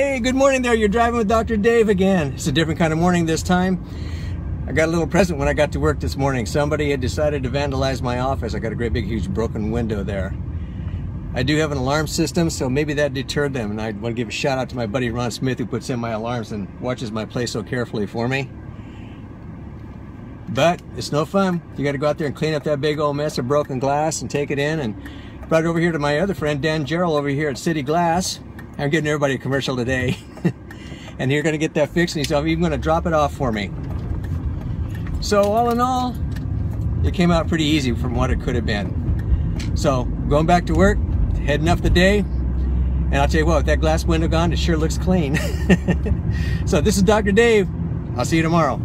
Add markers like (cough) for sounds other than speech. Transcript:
Hey, good morning there. You're driving with Dr. Dave again. It's a different kind of morning this time. I got a little present when I got to work this morning. Somebody had decided to vandalize my office. I got a great big huge broken window there. I do have an alarm system, so maybe that deterred them. And I want to give a shout out to my buddy Ron Smith who puts in my alarms and watches my place so carefully for me. But it's no fun. You got to go out there and clean up that big old mess of broken glass and take it in. And brought it over here to my other friend, Dan Gerald, over here at City Glass. I'm getting everybody a commercial today. (laughs) and you're to get that fixed and he's even going to drop it off for me. So all in all, it came out pretty easy from what it could have been. So going back to work, heading up the day, and I'll tell you what, with that glass window gone, it sure looks clean. (laughs) so this is Dr. Dave. I'll see you tomorrow.